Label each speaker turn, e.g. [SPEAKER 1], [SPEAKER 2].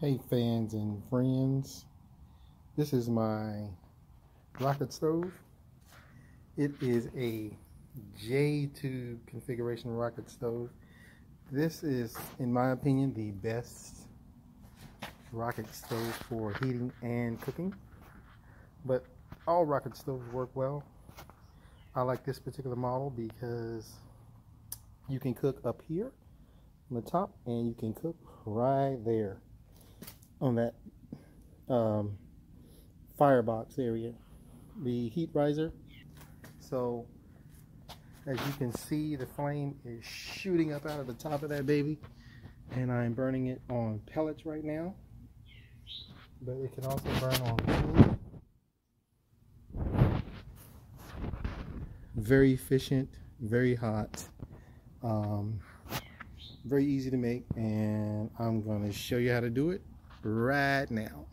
[SPEAKER 1] Hey fans and friends, this is my rocket stove. It is a J2 configuration rocket stove. This is, in my opinion, the best rocket stove for heating and cooking. But all rocket stoves work well. I like this particular model because you can cook up here on the top and you can cook right there on that um, firebox area, the heat riser. So as you can see, the flame is shooting up out of the top of that baby. And I'm burning it on pellets right now. But it can also burn on food. Very efficient, very hot. Um, very easy to make and I'm going to show you how to do it right now.